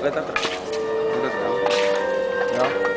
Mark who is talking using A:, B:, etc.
A: 我在这等你你在这